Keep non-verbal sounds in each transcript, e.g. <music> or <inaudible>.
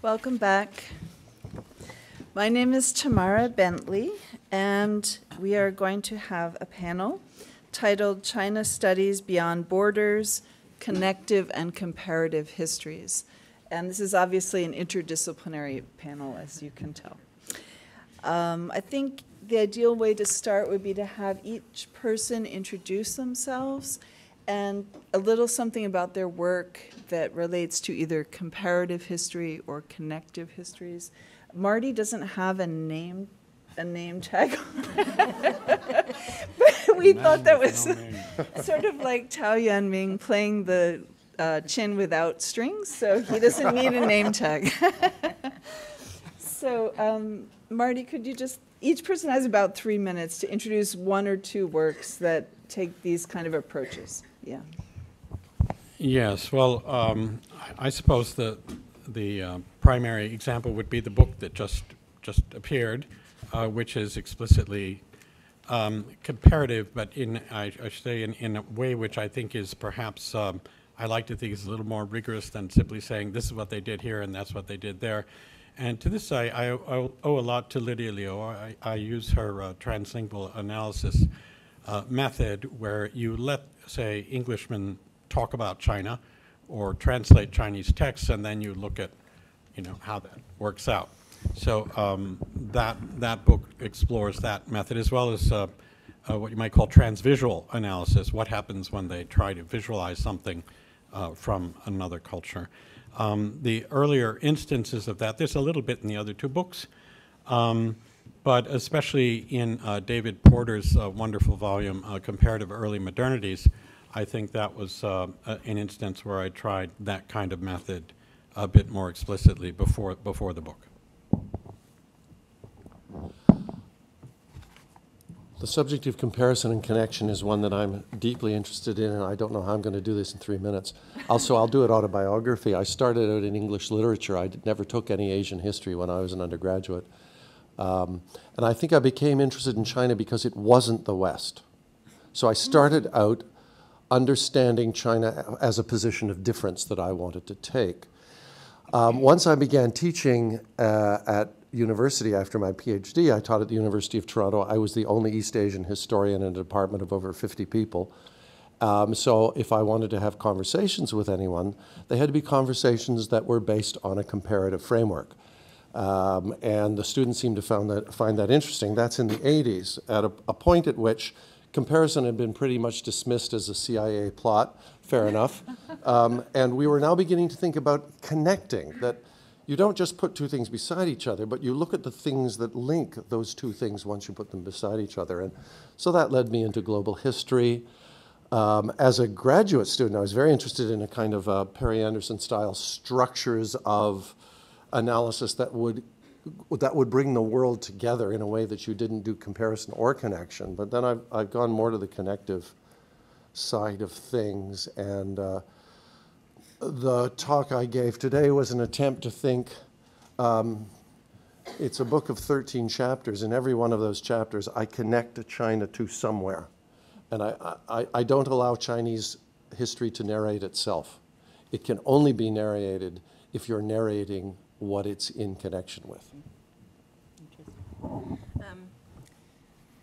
Welcome back. My name is Tamara Bentley, and we are going to have a panel titled China Studies Beyond Borders Connective and Comparative Histories. And this is obviously an interdisciplinary panel, as you can tell. Um, I think the ideal way to start would be to have each person introduce themselves and a little something about their work that relates to either comparative history or connective histories. Marty doesn't have a name a name tag. <laughs> but we thought that was <laughs> sort of like Tao Yuanming playing the uh, chin without strings, so he doesn't need a name tag. <laughs> so, um, Marty, could you just, each person has about three minutes to introduce one or two works that take these kind of approaches. Yeah. Yes, well, um, I suppose the, the uh, primary example would be the book that just, just appeared, uh, which is explicitly um, comparative, but in, I, I should say, in, in a way which I think is perhaps, um, I like to think is a little more rigorous than simply saying this is what they did here and that's what they did there. And to this, I, I, I owe a lot to Lydia Liu. I, I use her uh, translingual analysis uh, method where you let, say, Englishmen talk about China or translate Chinese texts, and then you look at, you know, how that works out. So um, that that book explores that method as well as uh, uh, what you might call transvisual analysis. What happens when they try to visualize something uh, from another culture? Um, the earlier instances of that, there's a little bit in the other two books. Um, but especially in uh, David Porter's uh, wonderful volume, uh, Comparative Early Modernities, I think that was uh, an instance where I tried that kind of method a bit more explicitly before, before the book. The subject of comparison and connection is one that I'm deeply interested in, and I don't know how I'm going to do this in three minutes. Also, I'll do it autobiography. I started out in English literature. I never took any Asian history when I was an undergraduate. Um, and I think I became interested in China because it wasn't the West. So I started out understanding China as a position of difference that I wanted to take. Um, once I began teaching uh, at university after my PhD, I taught at the University of Toronto. I was the only East Asian historian in a department of over 50 people. Um, so if I wanted to have conversations with anyone, they had to be conversations that were based on a comparative framework. Um, and the students seemed to find that, find that interesting. That's in the 80s, at a, a, point at which comparison had been pretty much dismissed as a CIA plot, fair <laughs> enough. Um, and we were now beginning to think about connecting, that you don't just put two things beside each other, but you look at the things that link those two things once you put them beside each other. And so that led me into global history. Um, as a graduate student, I was very interested in a kind of uh, Perry Anderson style structures of analysis that would that would bring the world together in a way that you didn't do comparison or connection. But then I've, I've gone more to the connective side of things. And uh, the talk I gave today was an attempt to think um, it's a book of 13 chapters. In every one of those chapters, I connect China to somewhere. And I, I, I don't allow Chinese history to narrate itself. It can only be narrated if you're narrating what it's in connection with. Um,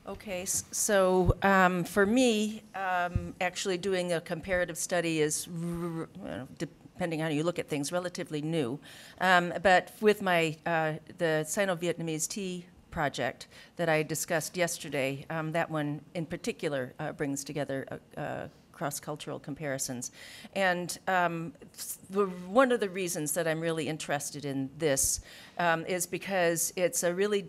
okay, so um, for me, um, actually doing a comparative study is, depending on how you look at things, relatively new. Um, but with my uh, the Sino-Vietnamese tea project that I discussed yesterday, um, that one in particular uh, brings together a, a cross-cultural comparisons. And um, the, one of the reasons that I'm really interested in this um, is because it's a really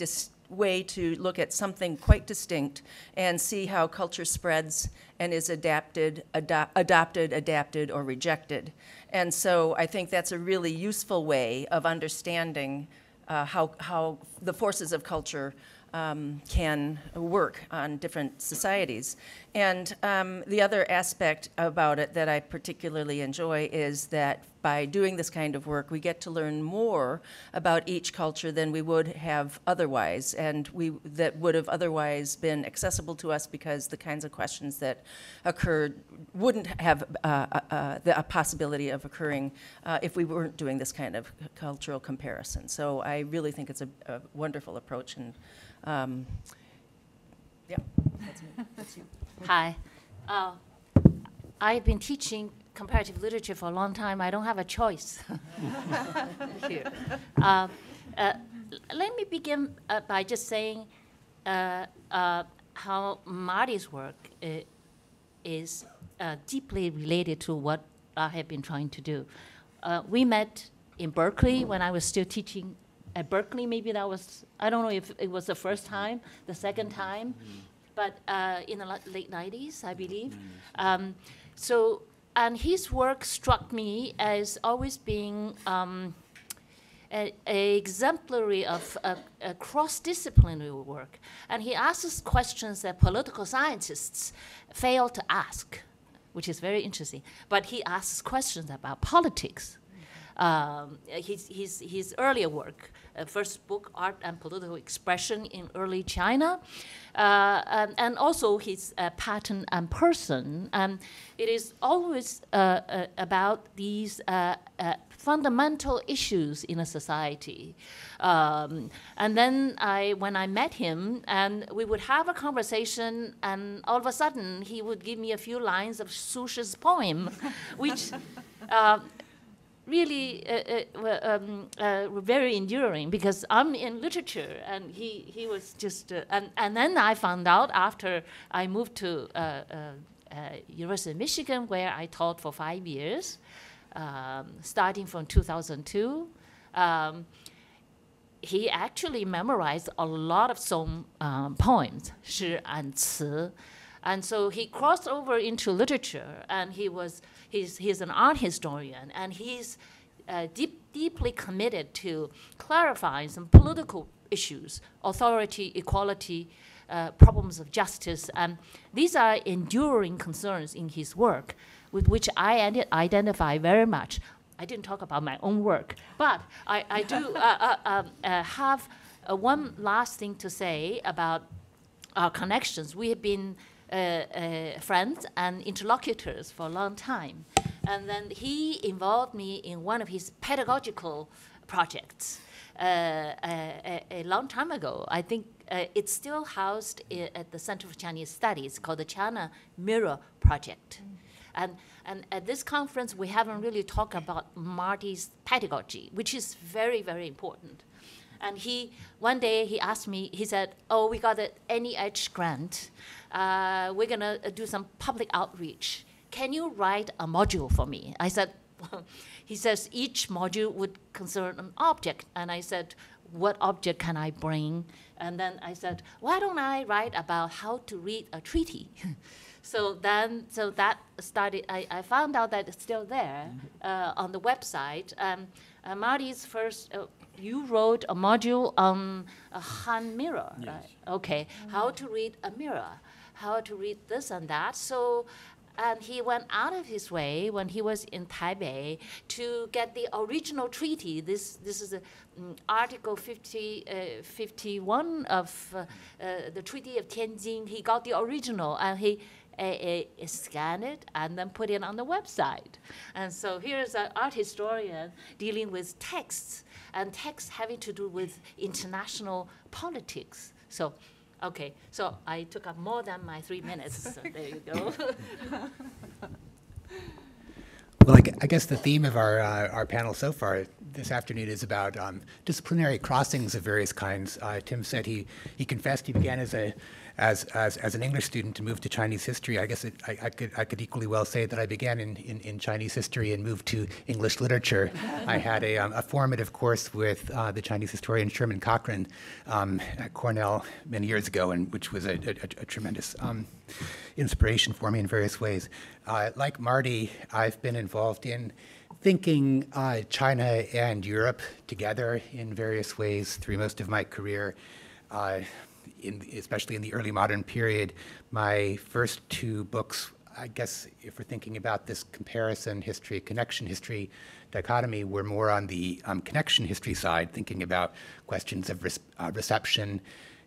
way to look at something quite distinct and see how culture spreads and is adapted, ado adopted, adapted, or rejected. And so I think that's a really useful way of understanding uh, how, how the forces of culture um, can work on different societies. And um, the other aspect about it that I particularly enjoy is that by doing this kind of work, we get to learn more about each culture than we would have otherwise, and we that would have otherwise been accessible to us because the kinds of questions that occurred wouldn't have uh, uh, uh, the possibility of occurring uh, if we weren't doing this kind of cultural comparison. So I really think it's a, a wonderful approach, and um, yeah, that's me. That's you. Hi. Uh, I've been teaching comparative literature for a long time. I don't have a choice. <laughs> Here. Uh, uh, let me begin uh, by just saying uh, uh, how Marty's work uh, is uh, deeply related to what I have been trying to do. Uh, we met in Berkeley when I was still teaching at Berkeley. Maybe that was, I don't know if it was the first time, the second time, but uh, in the late 90s, I believe. Um, so, and his work struck me as always being um, a, a exemplary of a, a cross-disciplinary work, and he asks questions that political scientists fail to ask, which is very interesting. But he asks questions about politics. Um, his, his, his earlier work, uh, first book, Art and Political Expression in Early China, uh, and, and also his uh, Pattern and Person. Um, it is always uh, uh, about these uh, uh, fundamental issues in a society. Um, and then I, when I met him, and we would have a conversation, and all of a sudden he would give me a few lines of Su Shi's poem, which <laughs> uh, really uh, uh, um, uh, very enduring because I'm in literature and he, he was just, uh, and, and then I found out after I moved to University of Michigan where I taught for five years, um, starting from 2002. Um, he actually memorized a lot of Song um, poems, 诗 and 词. And so he crossed over into literature, and he was he's, he's an art historian, and he's uh, deep, deeply committed to clarifying some political issues, authority, equality, uh, problems of justice, and these are enduring concerns in his work, with which I ide- identify very much. I didn't talk about my own work, but I, I do <laughs> uh, uh, um, uh, have uh, one last thing to say about our connections. We have been friends and interlocutors for a long time. And then he involved me in one of his pedagogical projects uh, a, a, long time ago. I think uh, it's still housed i- at the Center for Chinese Studies called the China Mirror Project. And, and at this conference, we haven't really talked about Marty's pedagogy, which is very, very important. And he, one day, he asked me, he said, Oh, we got an NEH grant. Uh, we're going to do some public outreach. Can you write a module for me? I said, <laughs> He says, each module would concern an object. And I said, What object can I bring? And then I said, Why don't I write about how to read a treaty? <laughs> So then, so that started. I, I found out that it's still there uh, on the website. Um, uh, Marty's first, uh, you wrote a module on a Han mirror, right? Okay, how to read a mirror, how to read this and that. So, and he went out of his way when he was in Taipei to get the original treaty. This, this is a, mm, Article 50, uh, 51 of uh, uh, the Treaty of Tianjin. He got the original and he uh, uh, scanned it and then put it on the website. And so here's an art historian dealing with texts and texts having to do with international politics. So, okay, so I took up more than my three minutes. So <laughs> there you go. <laughs> Well, I I guess the theme of our, uh, our panel so far this afternoon is about um, disciplinary crossings of various kinds. Uh, Tim said he, he confessed he began as a as, as, as an English student to move to Chinese history. I guess it, I, I could I could equally well say that I began in, in, in Chinese history and moved to English literature. <laughs> I had a, um, a formative course with uh, the Chinese historian Sherman Cochran um, at Cornell many years ago, and which was a, a, a tremendous um, inspiration for me in various ways. Uh, like Marty, I've been involved in thinking uh, China and Europe together in various ways through most of my career. Uh, in, especially in the early modern period, my first two books I guess if we're thinking about this comparison history, connection history dichotomy, we're more on the um, connection history side, thinking about questions of uh, reception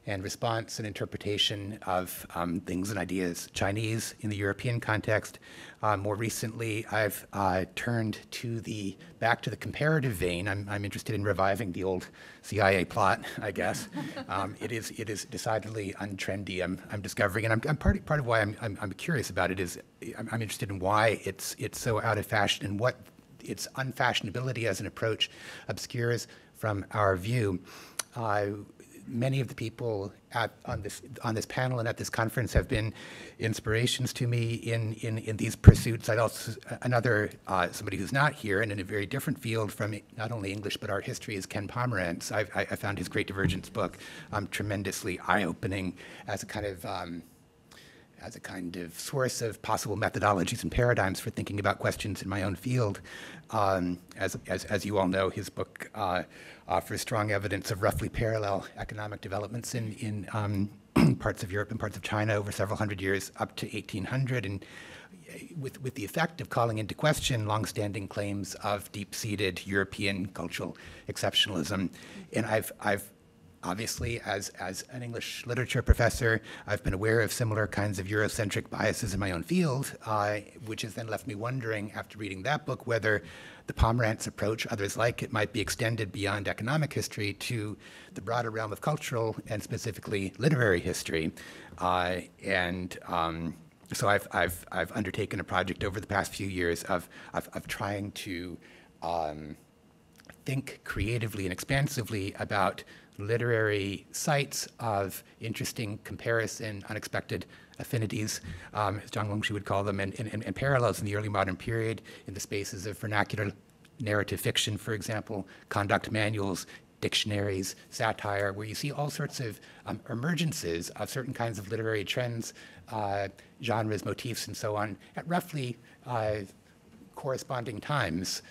and response and interpretation of um, things and ideas, Chinese in the European context. Uh, more recently, I've uh, turned to the back to the comparative vein. I'm, I'm interested in reviving the old CIA plot, <laughs> I guess. um, it is it is decidedly untrendy. I'm, I'm discovering, and I'm, I'm part of, part of why I'm, I'm, I'm curious about it is I'm, I'm interested in why it's it's so out of fashion and what its unfashionability as an approach obscures from our view. Uh, many of the people at, on this on this panel and at this conference have been inspirations to me in in, in these pursuits. I'd also another uh, somebody who's not here and in a very different field from not only English but art history is Ken Pomeranz. I, I found his Great Divergence book um, tremendously eye-opening as a kind of um, as a kind of source of possible methodologies and paradigms for thinking about questions in my own field. Um, as, as, as, you all know, his book uh, offers strong evidence of roughly parallel economic developments in, in um, <clears throat> parts of Europe and parts of China over several hundred years up to 1800. And uh, with, with the effect of calling into question longstanding claims of deep-seated European cultural exceptionalism. And I've, I've Obviously, as, as an English literature professor, I've been aware of similar kinds of Eurocentric biases in my own field, uh, which has then left me wondering, after reading that book, whether the Pomeranz approach, others like it, might be extended beyond economic history to the broader realm of cultural and specifically literary history. Uh, and um, so I've, I've, I've undertaken a project over the past few years of, of, of trying to um, think creatively and expansively about literary sites of interesting comparison, unexpected affinities, um, as Zhang Longxi would call them, and, and, and, parallels in the early modern period in the spaces of vernacular narrative fiction, for example, conduct manuals, dictionaries, satire, where you see all sorts of um, emergences of certain kinds of literary trends, uh, genres, motifs, and so on, at roughly uh, corresponding times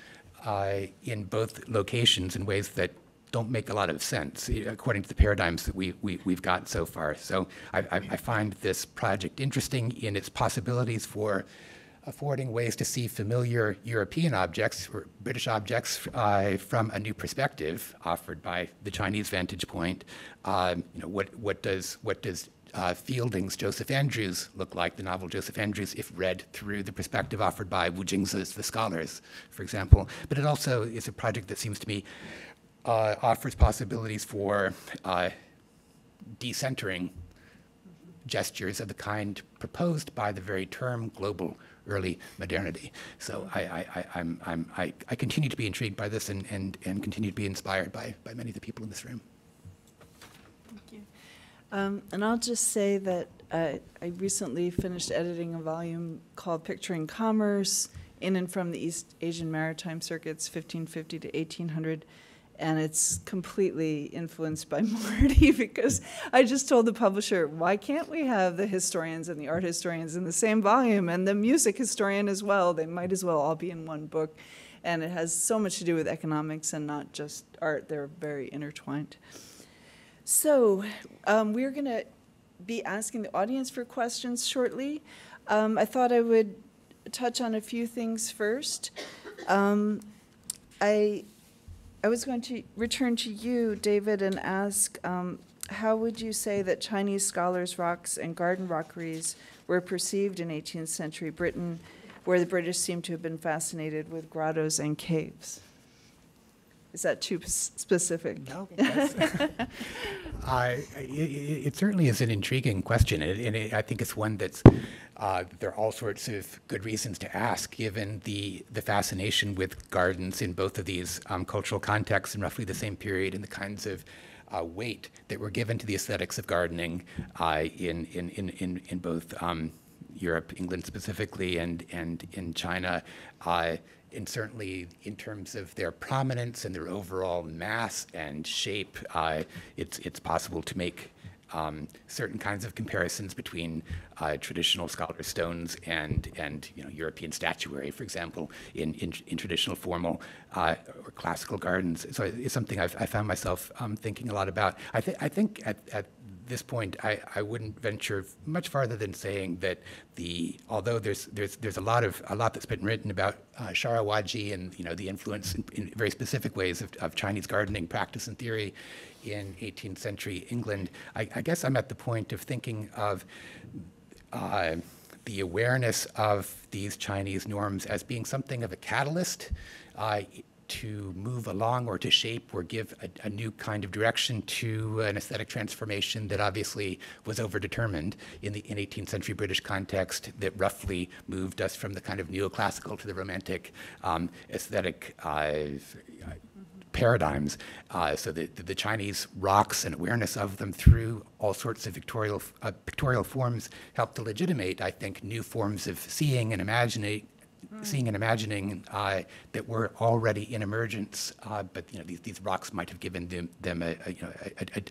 uh, in both locations in ways that don't make a lot of sense according to the paradigms that we, we, have got so far. So I, I, I, find this project interesting in its possibilities for affording ways to see familiar European objects or British objects uh, from a new perspective offered by the Chinese vantage point. Um, you know, what, what does, what does uh, Fielding's Joseph Andrews look like, the novel Joseph Andrews, if read through the perspective offered by Wu Jingzi's The Scholars, for example. But it also is a project that seems to me uh, offers possibilities for uh, decentering gestures of the kind proposed by the very term global early modernity. So I, I, I, am I'm, I, I continue to be intrigued by this and, and, and continue to be inspired by, by many of the people in this room. Thank you. Um, and I'll just say that uh, I recently finished editing a volume called Picturing Commerce in and from the East Asian Maritime Circuits, 1550 to 1800 and it's completely influenced by <laughs> Marty because I just told the publisher, why can't we have the historians and the art historians in the same volume and the music historian as well? They might as well all be in one book. And it has so much to do with economics and not just art, they're very intertwined. So, um, we're going to be asking the audience for questions shortly. Um, I thought I would touch on a few things first. Um, I I was going to return to you, David, and ask um, how would you say that Chinese scholars' rocks and garden rockeries were perceived in 18th century Britain, where the British seem to have been fascinated with grottos and caves? Is that too specific? No. uh, <laughs> it, it, certainly is an intriguing question, and, and it, I think it's one that's uh, there are all sorts of good reasons to ask, given the the fascination with gardens in both of these um, cultural contexts in roughly the same period, and the kinds of uh, weight that were given to the aesthetics of gardening uh, in, in, in, in, in both um, Europe, England specifically, and, and in China. Uh, and certainly in terms of their prominence and their overall mass and shape, uh, it's, it's possible to make um, certain kinds of comparisons between uh, traditional scholar stones and, and you know, European statuary, for example, in, in, in traditional formal uh, or classical gardens. So it's something I've, I found myself um, thinking a lot about. I, I think at, at this point, I, I wouldn't venture much farther than saying that the although there's there's there's a lot of a lot that's been written about uh, Sharawadgi and you know the influence in, in very specific ways of, of Chinese gardening practice and theory in 18th century England. I, I guess I'm at the point of thinking of uh, the awareness of these Chinese norms as being something of a catalyst uh, to move along or to shape or give a, a, new kind of direction to an aesthetic transformation that obviously was overdetermined in the in 18th century British context that roughly moved us from the kind of neoclassical to the romantic um, aesthetic uh, paradigms. Uh, so the, the, Chinese rocks and awareness of them through all sorts of pictorial, uh, pictorial forms helped to legitimate, I think, new forms of seeing and imagining, seeing and imagining uh, that were already in emergence, uh, but you know these, these rocks might have given them, them a, a, you know,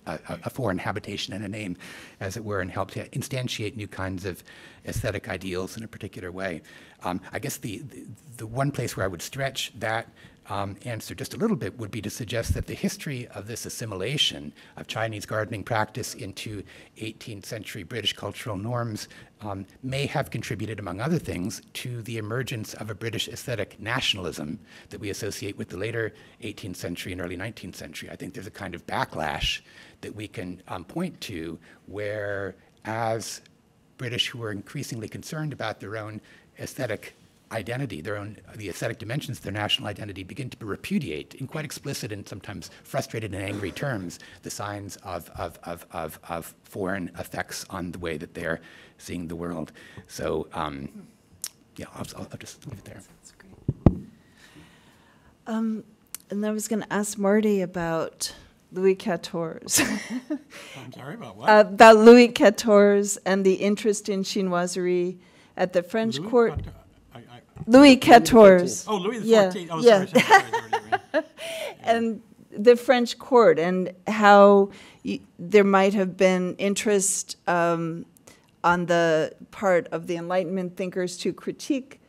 a, a, foreign habitation and a name, as it were, and helped to instantiate new kinds of aesthetic ideals in a particular way. Um, I guess the, the, the one place where I would stretch that um, answer just a little bit would be to suggest that the history of this assimilation of Chinese gardening practice into 18th century British cultural norms um, may have contributed, among other things, to the emergence of a British aesthetic nationalism that we associate with the later 18th century and early 19th century. I think there's a kind of backlash that we can um, point to where, as British who are increasingly concerned about their own aesthetic identity, their own, the aesthetic dimensions of their national identity begin to repudiate in quite explicit and sometimes frustrated and angry terms the signs of, of, of, of, of foreign effects on the way that they're seeing the world. So, um, yeah, I'll, I'll, I'll, just leave it there. That's great. Um, and I was going to ask Marty about Louis XIV. <laughs> I'm sorry about what? uh, about Louis XIV and the interest in chinoiserie at the French Louis? court. What, I- I- Louis XIV. Oh, Louis the Yeah, Fourteenth. Oh, yeah. sorry, <laughs> and the French court and how y- there might have been interest um, on the part of the Enlightenment thinkers to critique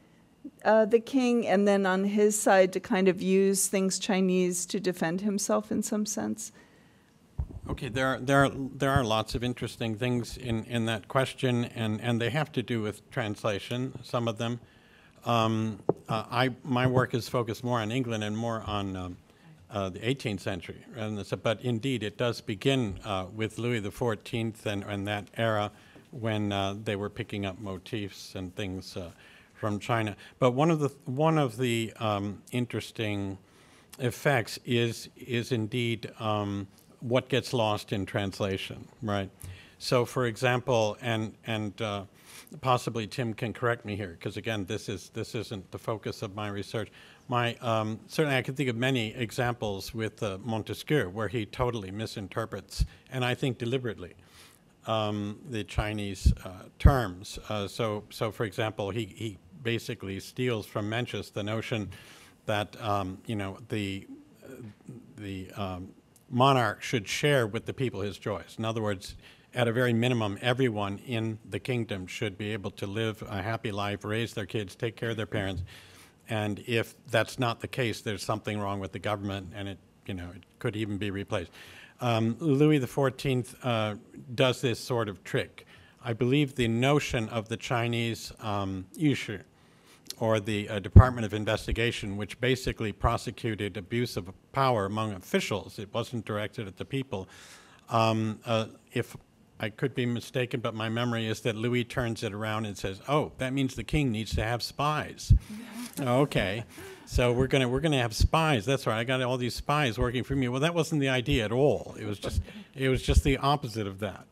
uh, the king, and then on his side to kind of use things Chinese to defend himself in some sense. Okay, there, are- there, are, there are lots of interesting things in, in that question, and, and they have to do with translation, some of them. Um, uh, I, my work is focused more on England and more on um, uh, the 18th century. But indeed, it does begin uh, with Louis XIV and, and that era when uh, they were picking up motifs and things uh, from China. But one of the, one of the um, interesting effects is, is indeed um, what gets lost in translation, right? So, for example, and, and uh, possibly Tim can correct me here, because again, this, is, this isn't the focus of my research. My, um, certainly, I can think of many examples with uh, Montesquieu where he totally misinterprets, and I think deliberately, um, the Chinese uh, terms. Uh, so, so, for example, he, he basically steals from Mencius the notion that um, you know the the um, monarch should share with the people his joys. In other words, at a very minimum, everyone in the kingdom should be able to live a happy life, raise their kids, take care of their parents. And if that's not the case, there's something wrong with the government, and it, you know, it could even be replaced. Um, Louis XIV uh, does this sort of trick. I believe the notion of the Chinese um, Yushu, or the uh, Department of Investigation, which basically prosecuted abuse of power among officials. It wasn't directed at the people. Um, uh, if I could be mistaken, but my memory is that Louis turns it around and says, "Oh, that means the king needs to have spies." <laughs> okay, so we're gonna we're gonna have spies. That's right. I got all these spies working for me. Well, that wasn't the idea at all. It was just it was just the opposite of that.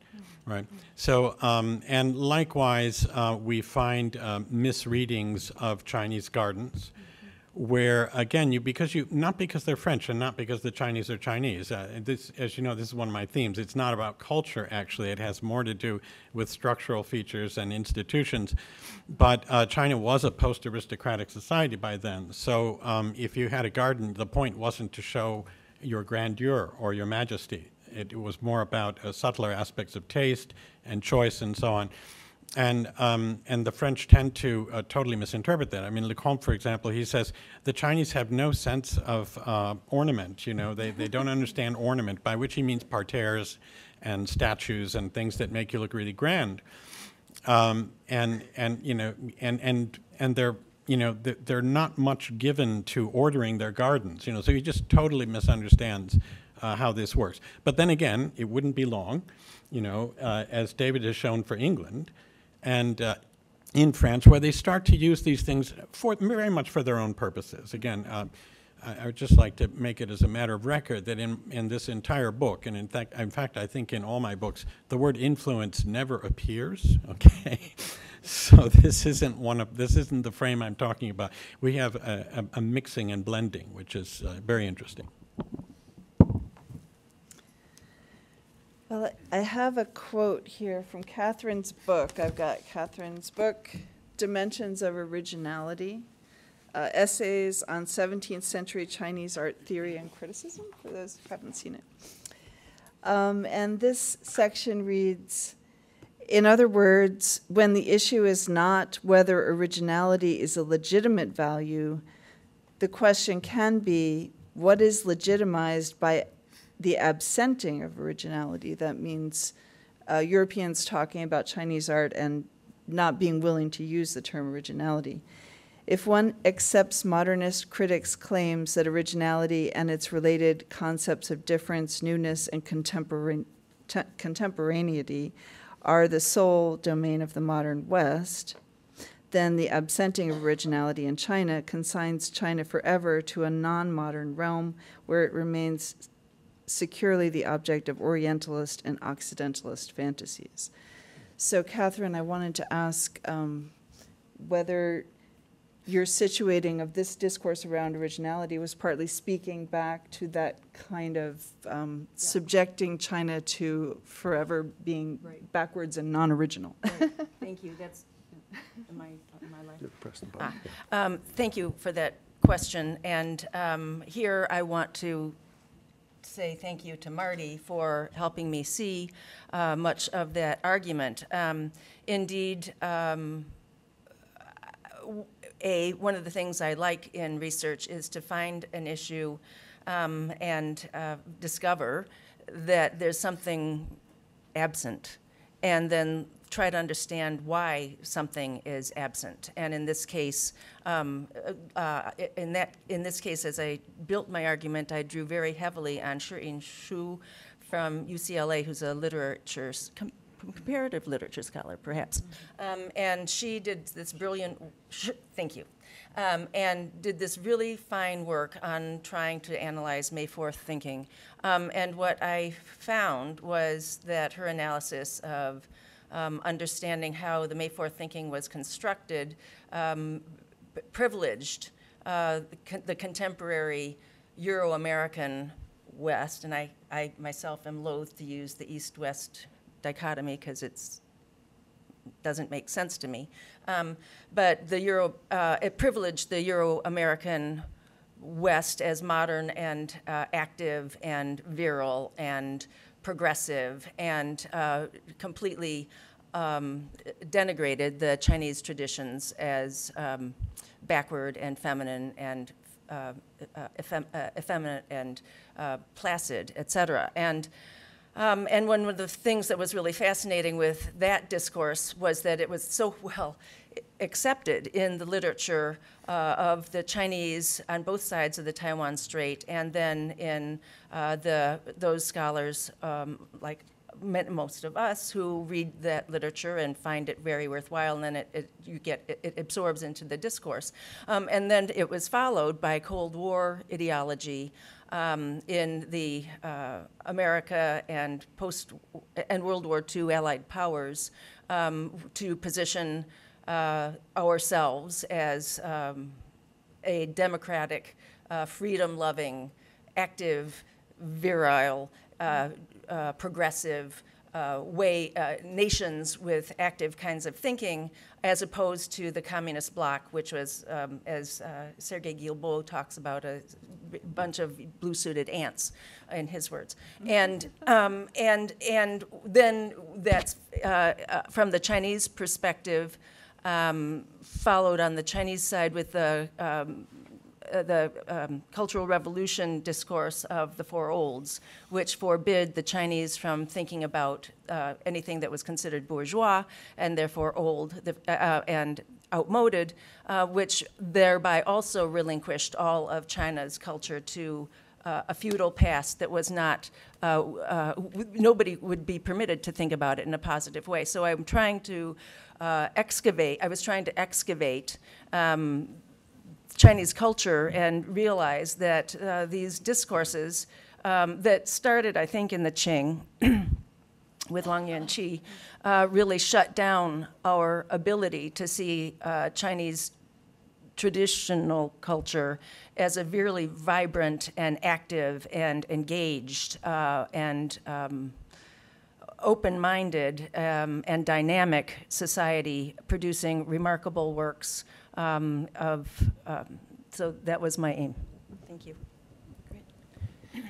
Right. So, um, and likewise, uh, we find um, misreadings of Chinese gardens, where again, you because you not because they're French and not because the Chinese are Chinese. Uh, this, as you know, this is one of my themes. It's not about culture. Actually, it has more to do with structural features and institutions. But uh, China was a post-aristocratic society by then. So, um, if you had a garden, the point wasn't to show your grandeur or your majesty it, was more about uh, subtler aspects of taste and choice and so on. And, um, and the French tend to uh, totally misinterpret that. I mean, Lecomte, for example, he says the Chinese have no sense of uh, ornament. You know, they, they don't understand ornament, by which he means parterres and statues and things that make you look really grand. Um, and and you know and and and they're you know they're, not much given to ordering their gardens. You know, so he just totally misunderstands uh, how this works. But then again, it wouldn't be long, you know, uh, as David has shown for England, and. Uh, in France, where they start to use these things for very much for their own purposes. Again, uh, I, I would just like to make it as a matter of record that in, in this entire book, and in fact, in fact, I think in all my books, the word influence never appears. <laughs> Okay, so this isn't one of this isn't the frame I'm talking about. We have a, a, a mixing and blending, which is uh, very interesting. Well, I have a quote here from Catherine's book. I've got Catherine's book, Dimensions of Originality, uh, Essays on 17th Century Chinese Art Theory and Criticism, for those who haven't seen it. Um, and this section reads In other words, when the issue is not whether originality is a legitimate value, the question can be what is legitimized by the absenting of originality. That means uh, Europeans talking about Chinese art and not being willing to use the term originality. If one accepts modernist critics' claims that originality and its related concepts of difference, newness, and contemporaneity are the sole domain of the modern West, then the absenting of originality in China consigns China forever to a non modern realm where it remains securely the object of Orientalist and Occidentalist fantasies. So, Catherine, I wanted to ask um, whether your situating of this discourse around originality was partly speaking back to that kind of um, subjecting China to forever being Right. backwards and non original. <laughs> Thank you, that's, am I, am I live? You press the button. Um, Thank you for that question, and um, here I want to say thank you to Marty for helping me see uh, much of that argument. Um, Indeed, um, a, one of the things I like in research is to find an issue um, and uh, discover that there's something absent, and then try to understand why something is absent. And in this case, um, uh, in that, in this case, as I built my argument, I drew very heavily on Shu-mei Shih from UCLA, who's a literature com- comparative literature scholar, perhaps. Um, and she did this brilliant, sh- thank you, um, and did this really fine work on trying to analyze May 4th thinking. Um, and what I found was that her analysis of um, understanding how the May 4th thinking was constructed um, privileged uh, the con- the contemporary Euro American West, and I, I myself am loath to use the East West dichotomy because it's doesn't make sense to me. Um, but the Euro, uh, it privileged the Euro American West as modern and uh, active and virile and progressive and uh, completely um, denigrated the Chinese traditions as um, backward and feminine and uh, uh, effem- uh, effeminate and uh, placid, et cetera. And um, and one of the things that was really fascinating with that discourse was that it was so well accepted in the literature uh, of the Chinese on both sides of the Taiwan Strait, and then in uh, the those scholars um, like most of us who read that literature and find it very worthwhile, and then it, it you get it, it absorbs into the discourse, um, and then it was followed by Cold War ideology um, in the uh, America and post and World War II allied powers um, to position uh, ourselves as um, a democratic, uh, freedom-loving, active, virile, uh, uh, progressive uh, way, nations with active kinds of thinking, as opposed to the communist bloc, which was, um, as Sergei Guilbeault talks about, a bunch of blue-suited ants, in his words. And, um, and, and then that's, from the Chinese perspective, um, followed on the Chinese side with the um, uh, the um, Cultural Revolution discourse of the Four Olds, which forbid the Chinese from thinking about uh, anything that was considered bourgeois and therefore old uh, uh, and outmoded, uh, which thereby also relinquished all of China's culture to uh, a feudal past that was not, uh, uh, nobody would be permitted to think about it in a positive way. So I'm trying to uh, excavate, I was trying to excavate um, Chinese culture and realize that uh, these discourses um, that started, I think, in the Qing <clears throat> with Wang Yuanqi uh, really shut down our ability to see uh, Chinese traditional culture as a really vibrant and active and engaged uh, and um, open-minded um, and dynamic society producing remarkable works um, of, um, so that was my aim. Thank you. <coughs>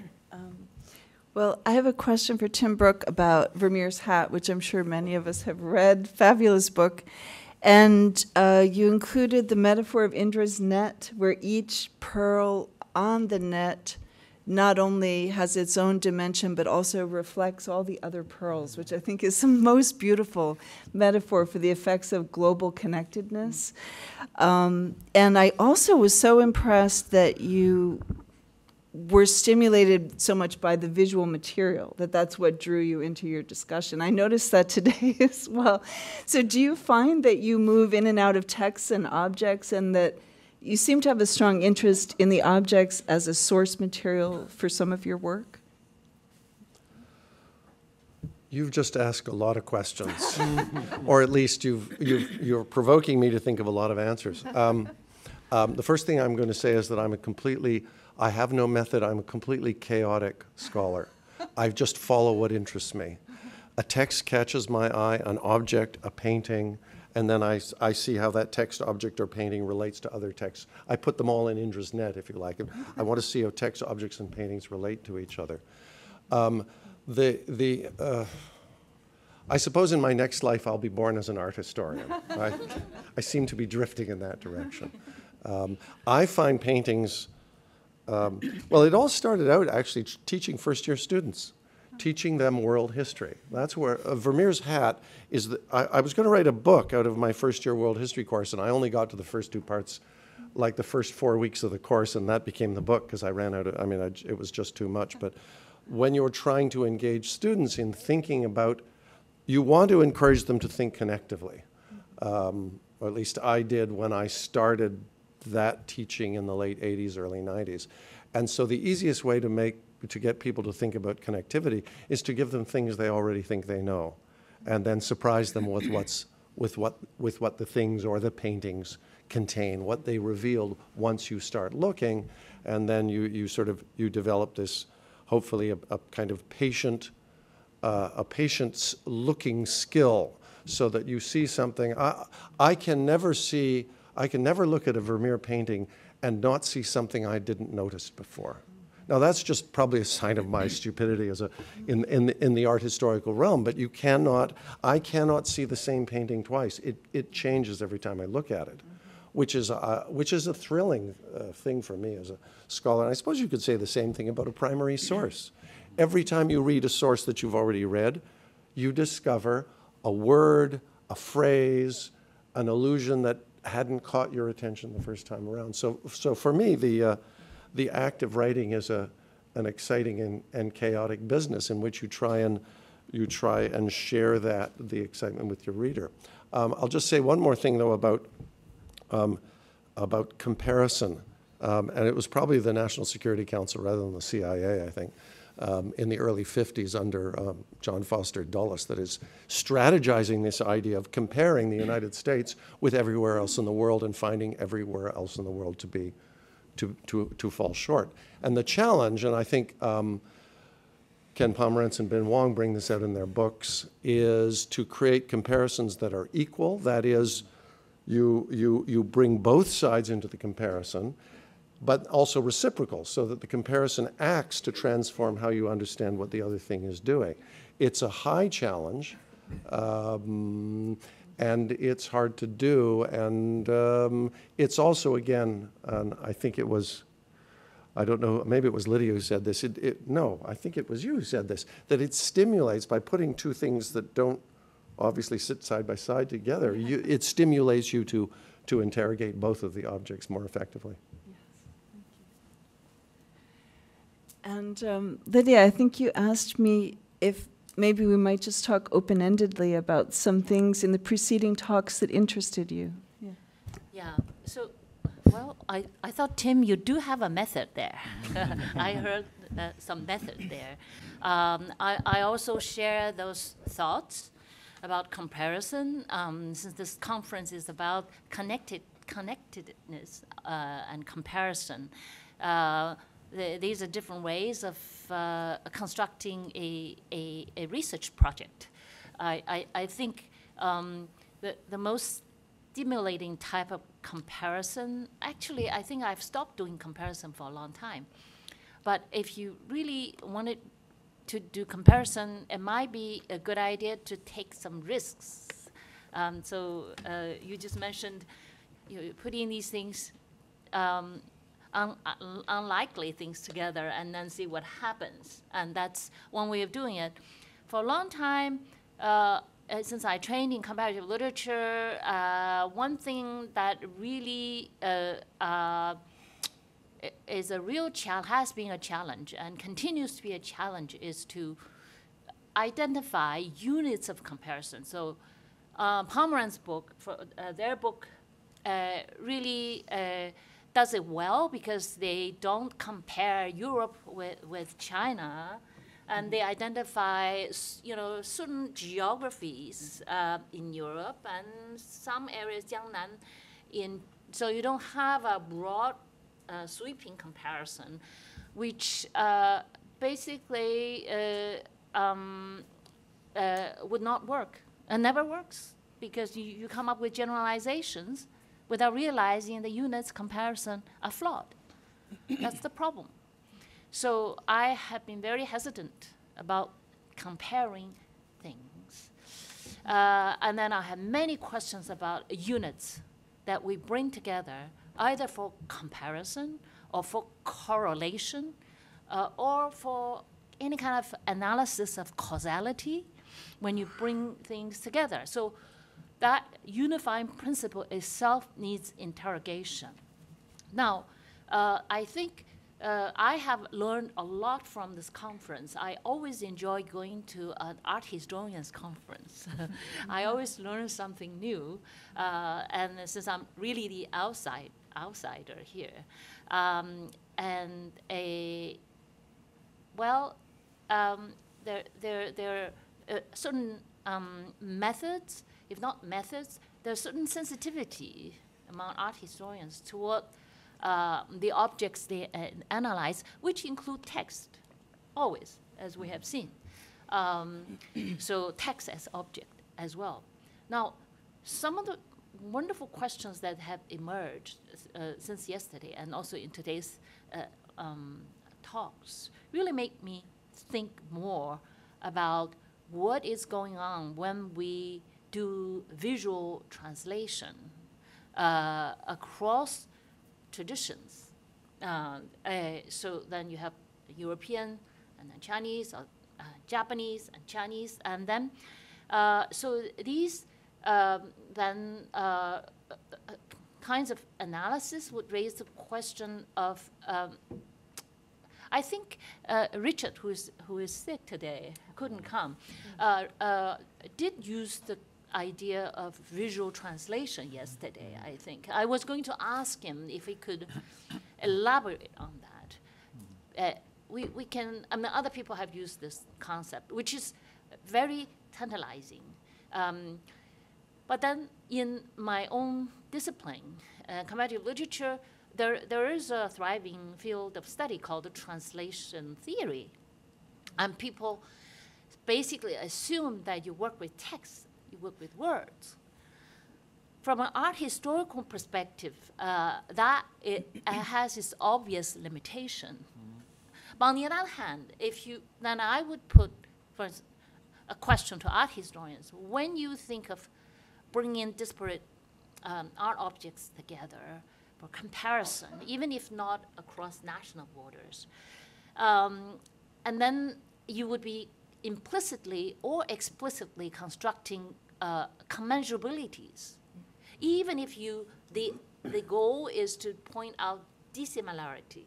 Well, I have a question for Tim Brook about Vermeer's Hat, which I'm sure many of us have read. Fabulous book. And uh, you included the metaphor of Indra's net, where each pearl on the net not only has its own dimension, but also reflects all the other pearls, which I think is the <laughs> most beautiful metaphor for the effects of global connectedness. Um, and I also was so impressed that you were stimulated so much by the visual material that that's what drew you into your discussion. I noticed that <laughs> today as well. So, do you find that you move in and out of texts and objects, and that you seem to have a strong interest in the objects as a source material for some of your work? You've just asked a lot of questions, <laughs> or at least you've, you've, you're provoking me to think of a lot of answers. Um, um, the first thing I'm going to say is that I'm a completely, I have no method, I'm a completely chaotic scholar. I just follow what interests me. A text catches my eye, an object, a painting, and then I, I see how that text, object, or painting relates to other texts. I put them all in Indra's net, if you like. I want to see how text, objects, and paintings relate to each other. Um, the, the, uh, I suppose in my next life I'll be born as an art historian. I, I seem to be drifting in that direction. Um, I find paintings, um, well, it all started out actually teaching first year students, teaching them world history. That's where uh, Vermeer's hat is. The, I, I was going to write a book out of my first year world history course, and I only got to the first two parts, like the first four weeks of the course, and that became the book because I ran out of, I mean, I it was just too much. But when you're trying to engage students in thinking about, you want to encourage them to think connectively um, or at least I did when I started that teaching in the late 80s, early 90s. And so the easiest way to make to get people to think about connectivity is to give them things they already think they know, and then surprise them with what's with what with what the things or the paintings contain, what they revealed once you start looking, and then you you sort of you develop this hopefully a, a kind of patient uh, a patient's looking skill so that you see something. I, I can never see, I can never look at a Vermeer painting and not see something I didn't notice before. Now, that's just probably a sign of my stupidity as a, in, in, the- in the art historical realm, but you cannot, I cannot see the same painting twice. It, it changes every time I look at it, which is, a, which is a thrilling uh, thing for me as a scholar. And I suppose you could say the same thing about a primary source. Every time you read a source that you've already read, you discover a word, a phrase, an allusion that hadn't caught your attention the first time around. So, so for me, the, uh, the act of writing is a, an exciting and, and chaotic business in which you try and, you try and share that, the excitement with your reader. Um, I'll just say one more thing, though, about, um, about comparison. Um, and it was probably the National Security Council rather than the CIA, I think, um, in the early 50s under um, John Foster Dulles that is strategizing this idea of comparing the United States with everywhere else in the world and finding everywhere else in the world to be, to, to, to fall short. And the challenge, and I think um, Ken Pomeranz and Bin Wong bring this out in their books, is to create comparisons that are equal. That is, you, you, you bring both sides into the comparison, but also reciprocal, so that the comparison acts to transform how you understand what the other thing is doing. It's a high challenge, Um, and it's hard to do. And um, it's also, again, and I think it was, I don't know, maybe it was Lydia who said this. It, it, no, I think it was you who said this, that it stimulates by putting two things that don't obviously sit side by side together. You, it stimulates you to, to interrogate both of the objects more effectively. Yes, Thank you. and um, Lydia, I think you asked me if maybe we might just talk open-endedly about some things in the preceding talks that interested you. Yeah. Yeah, so, well, I, I thought, Tim, you do have a method there. <laughs> I heard uh, some method there. Um, I, I also share those thoughts about comparison, um, since this conference is about connected, connectedness uh, and comparison. Uh, the, these are different ways of uh, constructing a, a, a research project. I, I, I think um, the, the most stimulating type of comparison, actually, I think I've stopped doing comparison for a long time. But if you really wanted to do comparison, it might be a good idea to take some risks. Um, so uh, you just mentioned you know, putting these things um, un- un- unlikely things together and then see what happens. And that's one way of doing it. For a long time, uh, uh, since I trained in comparative literature, uh, one thing that really uh, uh, is a real challenge, has been a challenge, and continues to be a challenge, is to identify units of comparison. So, uh, Pomeranz's book, for, uh, their book, uh, really uh, does it well because they don't compare Europe with, with China, and they identify, you know, certain geographies uh, in Europe and some areas, Jiangnan, in so you don't have a broad, uh, sweeping comparison, which uh, basically uh, um, uh, would not work and never works because you, you come up with generalizations without realizing the units comparison are flawed. <clears throat> That's the problem. So I have been very hesitant about comparing things. Uh, and then I have many questions about units that we bring together, either for comparison or for correlation uh, or for any kind of analysis of causality when you bring things together. So that unifying principle itself needs interrogation. Now, uh, I think uh, I have learned a lot from this conference. I always enjoy going to an art historians conference. <laughs> I always learn something new, uh, and since I'm really the outside outsider here, um, and a well, um, there there there are certain um, methods, if not methods, there's certain sensitivity among art historians toward uh, the objects they uh, analyze, which include text, always, as we have seen. Um, <clears throat> so text as object as well. Now, some of the wonderful questions that have emerged uh, since yesterday and also in today's uh, um, talks really make me think more about what is going on when we do visual translation uh, across traditions. Uh, uh, so then you have European and then Chinese, or uh, Japanese and Chinese, and then uh, so these um, then uh, uh, uh, kinds of analysis would raise the question of. Um, I think uh, Richard, who is who is sick today, couldn't come, uh, uh, did use the idea of visual translation yesterday. I think I was going to ask him if he could <coughs> elaborate on that. Uh, we we can. I mean, other people have used this concept, which is very tantalizing. Um, but then in my own discipline, uh, comparative literature, there, there is a thriving field of study called translation theory. And people basically assume that you work with text, you work with words. From an art historical perspective, uh, that it, uh, has its obvious limitation. But on the other hand, if you, then I would put, for instance, a question to art historians. When you think of bringing disparate um, art objects together for comparison, even if not across national borders, um, and then you would be implicitly or explicitly constructing uh, commensurabilities. Even if you, the, the goal is to point out dissimilarity.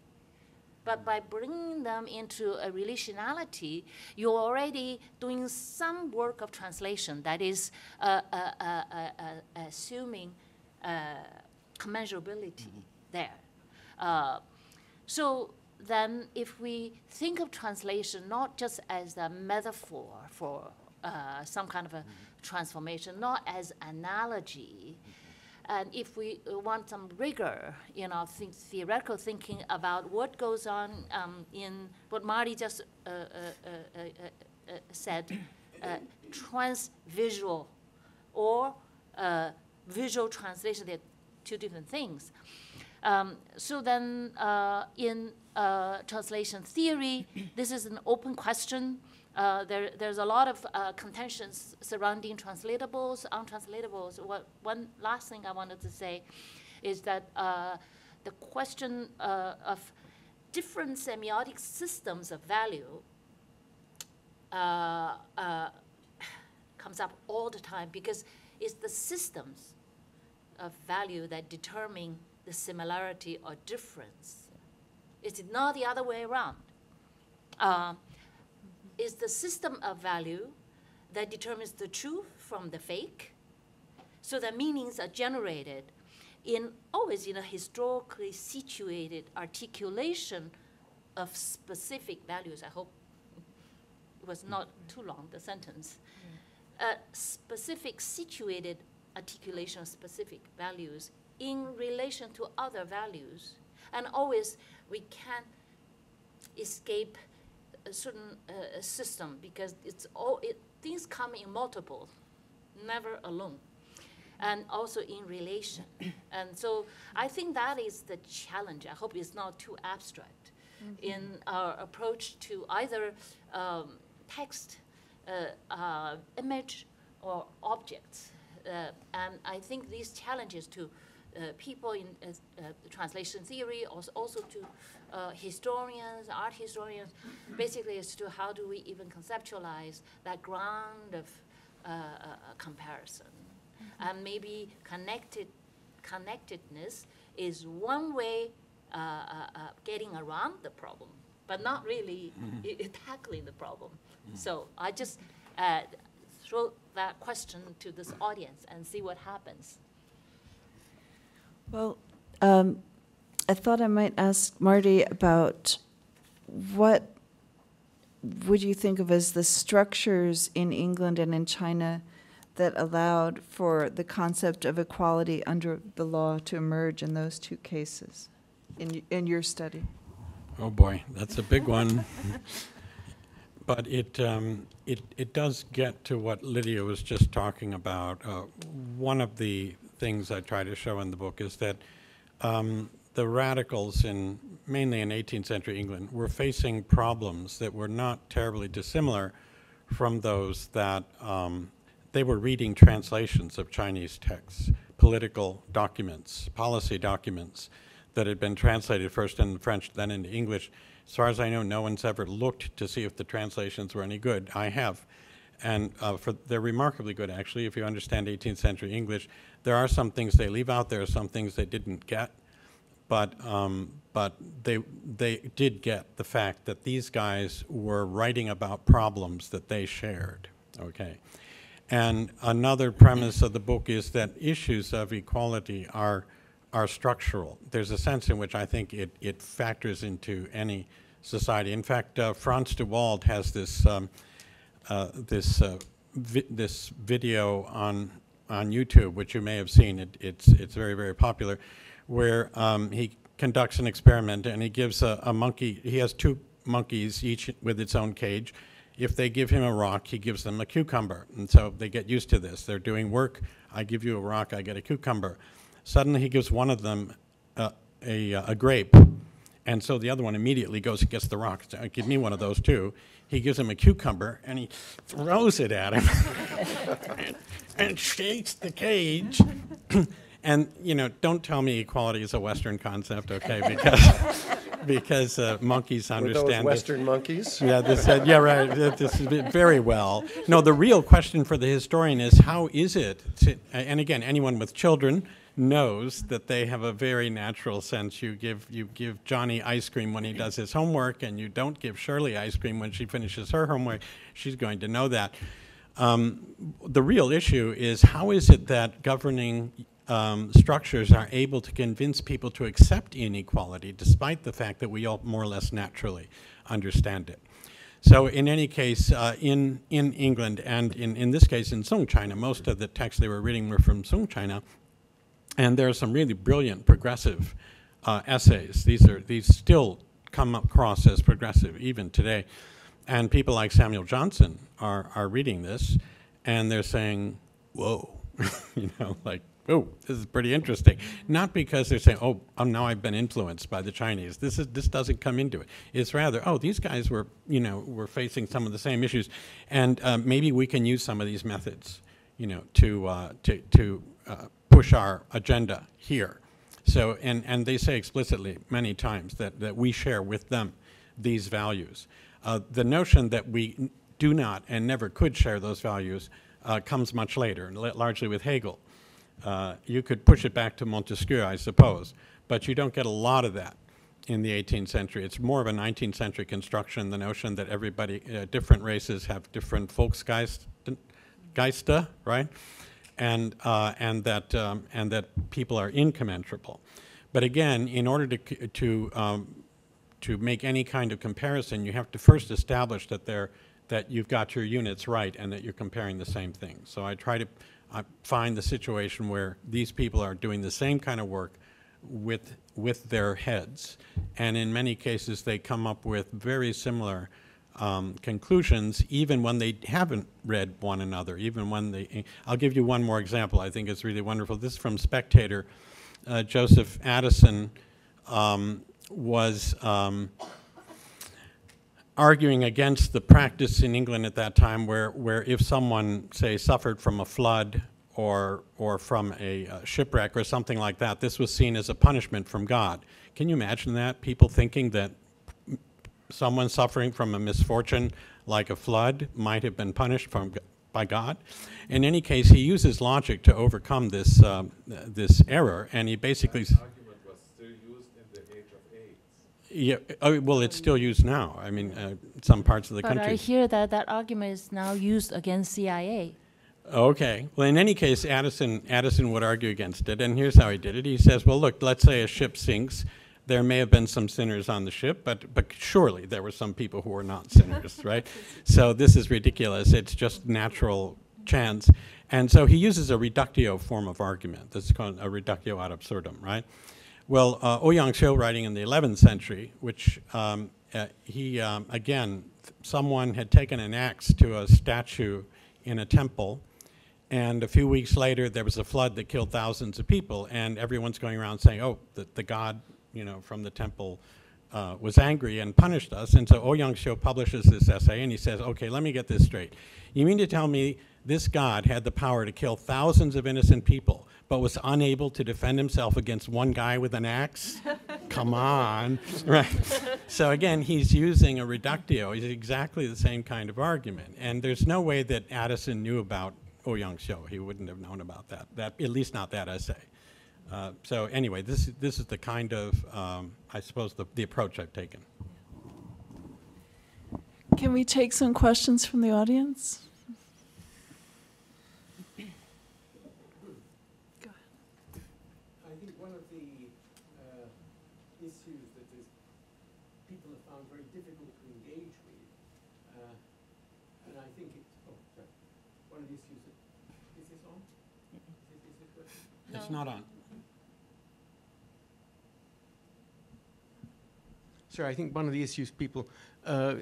But by bringing them into a relationality, you're already doing some work of translation that is uh, uh, uh, uh, uh, assuming uh, commensurability there. Uh, so then, if we think of translation not just as a metaphor for uh, some kind of a transformation, not as analogy, and if we uh, want some rigor in our think, theoretical thinking about what goes on um, in what Marty just uh, uh, uh, uh, uh, said, uh, transvisual or uh, visual translation, they're two different things. Um, so then, uh, in uh, translation theory, <coughs> this is an open question. Uh, there, there's a lot of uh, contentions surrounding translatables, untranslatables. What, one last thing I wanted to say is that uh, the question uh, of different semiotic systems of value uh, uh, comes up all the time because it's the systems of value that determine the similarity or difference. It's not the other way around. Uh, it's the system of value that determines the truth from the fake. So the meanings are generated in always in a historically situated articulation of specific values. I hope it was not too long, the sentence. A specific situated articulation of specific values in relation to other values. And always we can't escape a certain uh, system because it's all it, things come in multiple, never alone, and also in relation. <clears throat> and so I think that is the challenge. I hope it's not too abstract in our approach to either um, text, uh, uh, image, or objects. Uh, and I think these challenges to people in uh, uh, translation theory, also, also to uh, historians, art historians, basically as to how do we even conceptualize that ground of uh, uh, comparison. And maybe connected, connectedness is one way uh, uh, uh, getting around the problem, but not really i- <laughs> tackling the problem. So I just uh, throw that question to this audience and see what happens. Well, um, I thought I might ask Marty about what would you think of as the structures in England and in China that allowed for the concept of equality under the law to emerge in those two cases in, in your study? Oh, boy, that's a big one. <laughs> But it, um, it, it does get to what Lydia was just talking about. Uh, One of the things I try to show in the book is that um, the radicals in, mainly in 18th century England, were facing problems that were not terribly dissimilar from those that um, they were reading translations of Chinese texts, political documents, policy documents that had been translated first in French, then into English. As far as I know, no one's ever looked to see if the translations were any good. I have. And uh, for, they're remarkably good, actually, if you understand 18th century English. There are some things they leave out, there are some things they didn't get. But, um, but they, they did get the fact that these guys were writing about problems that they shared, okay? And another premise of the book is that issues of equality are, are structural. There's a sense in which I think it, it factors into any society. In fact, uh, Frans de Waal has this, um, this, uh, vi- this video on, on YouTube, which you may have seen. It, it's, it's very, very popular, where um, he conducts an experiment and he gives a, a monkey, he has two monkeys, each with its own cage. If they give him a rock, he gives them a cucumber. And so they get used to this. They're doing work. I give you a rock, I get a cucumber. Suddenly, he gives one of them uh, a, a grape. And so the other one immediately goes and gets the rock. Give me one of those too. He gives him a cucumber and he throws it at him and, <laughs> and shakes the cage. <clears throat> and, you know, don't tell me equality is a Western concept, okay? Because, <laughs> because uh, monkeys Were understand those this- Western monkeys? yeah, this, uh, yeah, right. This is very well. No, the real question for the historian is how is it? To, and again, anyone with children knows that they have a very natural sense. You give you give Johnny ice cream when he does his homework, and you don't give Shirley ice cream when she finishes her homework. She's going to know that. Um, the real issue is how is it that governing um, structures are able to convince people to accept inequality despite the fact that we all more or less naturally understand it. So in any case, uh, in, in England and in, in this case in Sung China, most of the texts they were reading were from Sung China, and there are some really brilliant progressive uh, essays. These are these still come across as progressive even today, and people like Samuel Johnson are are reading this, and they're saying, "Whoa," <laughs> you know, like, "Oh, this is pretty interesting." Not because they're saying, "Oh, um, now I've been influenced by the Chinese." This is this doesn't come into it. It's rather, "Oh, these guys were you know were facing some of the same issues, and uh, maybe we can use some of these methods, you know, to uh, to to uh, push our agenda here." So, and, and they say explicitly many times that, that we share with them these values. Uh, the notion that we do not and never could share those values uh, comes much later, largely with Hegel. Uh, you could push it back to Montesquieu, I suppose, but you don't get a lot of that in the 18th century. It's more of a 19th century construction, the notion that everybody, uh, different races have different Volksgeist, Geister, right? And, uh, and, that, um, and that people are incommensurable. But again, in order to, to, um, to make any kind of comparison, you have to first establish that, that you've got your units right and that you're comparing the same thing. So I try to uh, find the situation where these people are doing the same kind of work with, with their heads. And in many cases, they come up with very similar um, conclusions, even when they haven't read one another, even when they. I'll give you one more example. I think it's really wonderful. This is from Spectator. Uh, Joseph Addison um, was um, arguing against the practice in England at that time where, where if someone, say, suffered from a flood or, or from a uh, shipwreck or something like that, this was seen as a punishment from God. Can you imagine that? People thinking that someone suffering from a misfortune like a flood might have been punished from, by God. In any case, he uses logic to overcome this, th- this error, and he basically. s- argument was still used in the age of AIDS. Yeah, oh, well, it's still used now. I mean, uh, some parts of the But I hear that that argument is now used against CIA. Okay. Well, in any case, Addison, Addison would argue against it, and here's how he did it. He says, well, look, let's say a ship sinks. There may have been some sinners on the ship, but, but surely there were some people who were not <laughs> sinners, right? So this is ridiculous. It's just natural chance. And so he uses a reductio form of argument. This is called a reductio ad absurdum, right? Well, uh, Ouyang Xiu, writing in the 11th century, which um, uh, he, um, again, someone had taken an axe to a statue in a temple, and a few weeks later, there was a flood that killed thousands of people, and everyone's going around saying, oh, the, the god, you know, from the temple uh, was angry and punished us. And so Ouyang Xiu publishes this essay, and he says, okay, let me get this straight. You mean to tell me this god had the power to kill thousands of innocent people, but was unable to defend himself against one guy with an axe? <laughs> Come on, <laughs> right? So again, he's using a reductio. It's exactly the same kind of argument, and there's no way that Addison knew about Ouyang Xiu. He wouldn't have known about that. That at least not that essay. Uh, so anyway, this this is the kind of um, I suppose the, the approach I've taken. Can we take some questions from the audience? Go. I think one of the uh, issues that is, people have found very difficult to engage with, uh, and I think it, oh, sorry, one of the issues that, is this on? Is this, is this? It's not on. I think one of the issues people uh,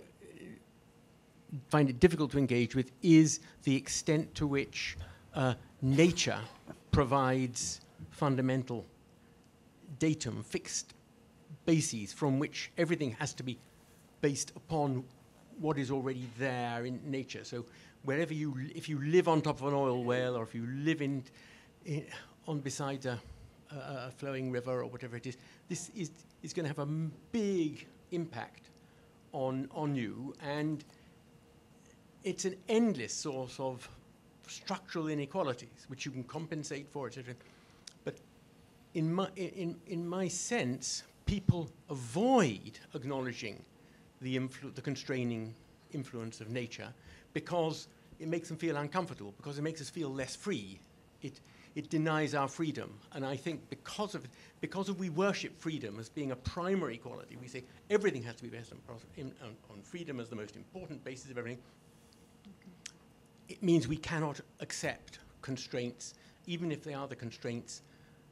find it difficult to engage with is the extent to which uh, nature provides fundamental datum, fixed bases from which everything has to be based upon what is already there in nature. So wherever you, if you live on top of an oil well, or if you live in, in on beside a, a flowing river or whatever it is, this is is going to have a big impact on on you, and it's an endless source of structural inequalities which you can compensate for, etc. But in my in in my sense, people avoid acknowledging the, the constraining influence of nature because it makes them feel uncomfortable, because it makes us feel less free. It, it denies our freedom. And I think because of, because of we worship freedom as being a primary quality, we say everything has to be based on, in, on, on freedom as the most important basis of everything. It means we cannot accept constraints, even if they are the constraints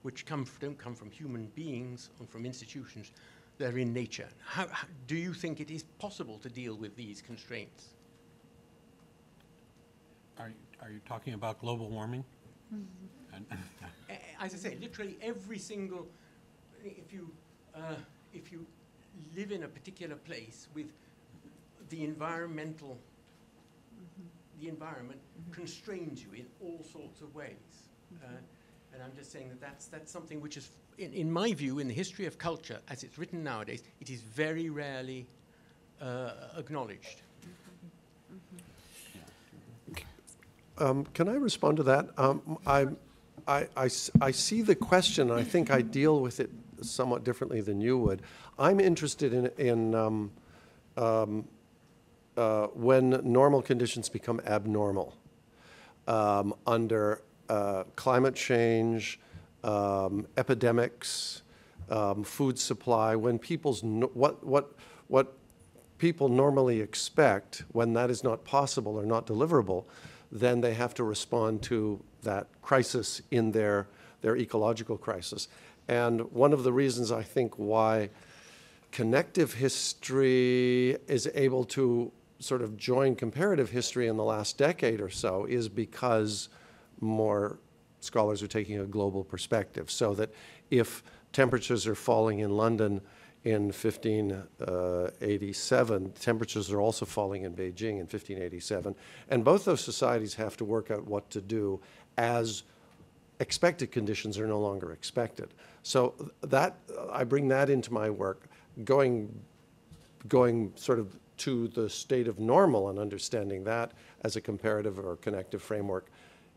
which come don't come from human beings or from institutions, they're in nature. How, how, do you think it is possible to deal with these constraints? Are, you- are you talking about global warming? Mm-hmm. And- As I say, literally every single, if you, uh, if you live in a particular place with the environmental, the environment constrains you in all sorts of ways. Uh, and I'm just saying that that's, that's something which is, in, in my view, in the history of culture, as it's written nowadays, it is very rarely uh, acknowledged. Um, Can I respond to that? Um, I, I- I I see the question, I think I deal with it somewhat differently than you would. I'm interested in, in um, um, uh, when normal conditions become abnormal um, under uh, climate change, um, epidemics, um, food supply, when people's, no- what, what, what people normally expect, when that is not possible or not deliverable, then they have to respond to that crisis in their, their ecological crisis. And one of the reasons I think why connective history is able to sort of join comparative history in the last decade or so is because more scholars are taking a global perspective. So that if temperatures are falling in London in 1587, uh, temperatures are also falling in Beijing in 1587. And both those societies have to work out what to do as expected conditions are no longer expected. So that, I bring that into my work, going, going sort of to the state of normal and understanding that as a comparative or connective framework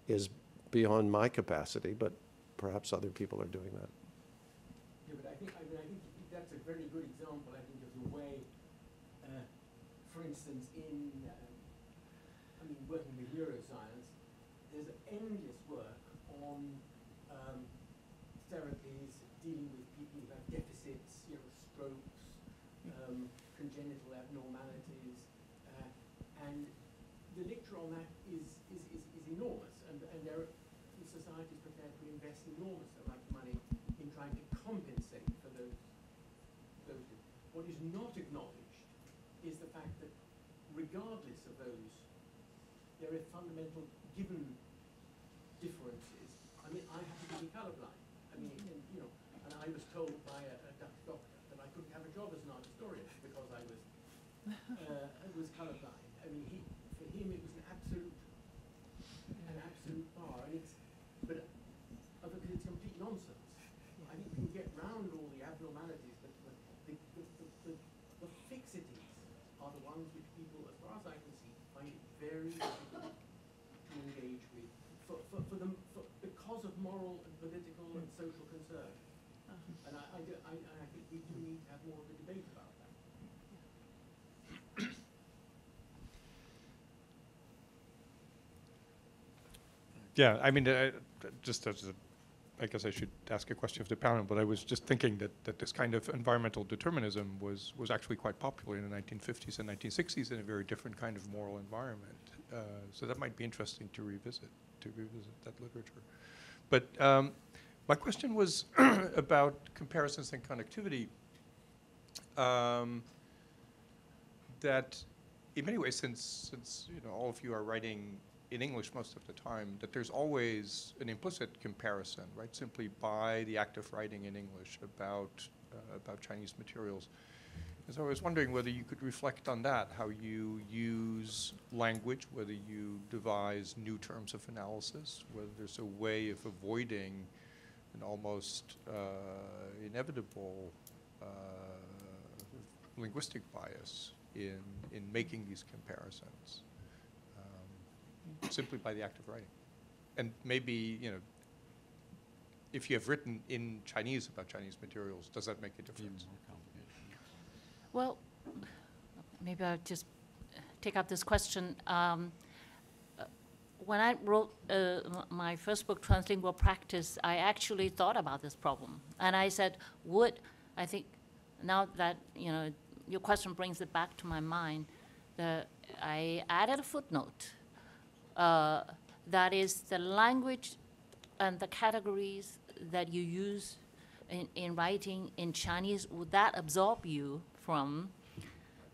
is beyond my capacity, but perhaps other people are doing that. Yeah, but I think, I mean, I think that's a very good example, I think, of the way, uh, for instance, in, um, I mean, working with neuroscience, there's endless work on um, therapies dealing with people who have deficits, you know, strokes, um, congenital abnormalities, uh, and the literature on that is, is, is, is enormous, and, and there are, the society is prepared to invest enormous amount of money in trying to compensate for those, those. What is not acknowledged is the fact that regardless of those, there are fundamental given differences. I mean, I happen to be colorblind. I mean, and, you know, and I was told by a, a Dutch doctor that I couldn't have a job as an art historian because I was, uh, was colorblind. I mean, he, for him, it was an absolute, an absolute bar, and it's, but, uh, because it's complete nonsense. I think we can get round all the abnormalities, but the, the, the, the, the, the fixities are the ones which people, as far as I can see, find it very difficult to engage with for, for, for them, for, because of moral and political and social concern. And I, I, do, I, I think we do need to have more of a debate about that. Yeah, I mean, uh, just as a, I guess I should ask a question of the panel, but I was just thinking that, that this kind of environmental determinism was, was actually quite popular in the 1950s and 1960s in a very different kind of moral environment. Uh, so that might be interesting to revisit, to revisit that literature. But um, my question was <clears throat> about comparisons and connectivity. Um, that in many ways, since, since you know, all of you are writing in English most of the time, that there's always an implicit comparison, right? Simply by the act of writing in English about, uh, about Chinese materials. So I was wondering whether you could reflect on that, how you use language, whether you devise new terms of analysis, whether there's a way of avoiding an almost uh, inevitable uh, linguistic bias in, in making these comparisons, simply by the act of writing. And maybe, you know, if you have written in Chinese about Chinese materials, does that make a difference? Well, maybe I'll just take up this question. Um, when I wrote uh, my first book, Translingual Practice, I actually thought about this problem. And I said, would, I think, now that, you know, your question brings it back to my mind, the, I added a footnote. Uh, that is the language and the categories that you use in, in writing in Chinese, would that absorb you from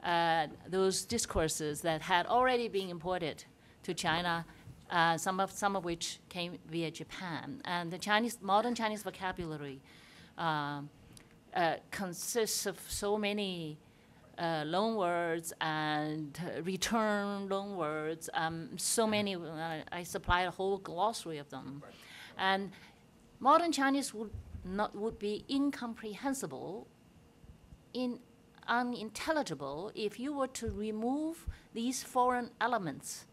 uh, those discourses that had already been imported to China, uh, some of some of which came via Japan, and the Chinese modern Chinese vocabulary um, uh, consists of so many uh, loan words and return loan words. Um, so many. Uh, I supply a whole glossary of them, and modern Chinese would not would be incomprehensible, in unintelligible if you were to remove these foreign elements